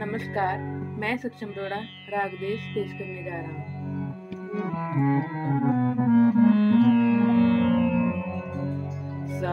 नमस्कार मैं सक्षम रोड़ा रागदेश पेश करने जा रहा हूँ। सा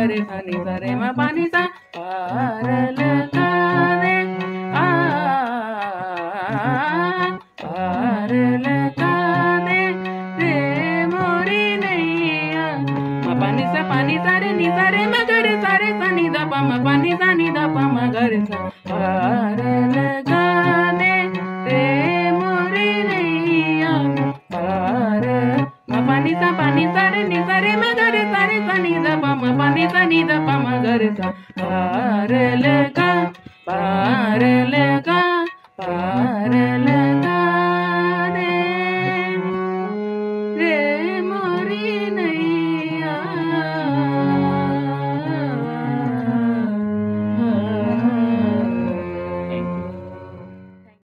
मगर सनी सरे म पानी सा पार लगा पार लगा रे मोरी नैया। पानी सा पानी सारे नी सारे मगर सारे सनी दा प, म पानी सा नी दा प सा पार सनी दा प म पानी सा नी दा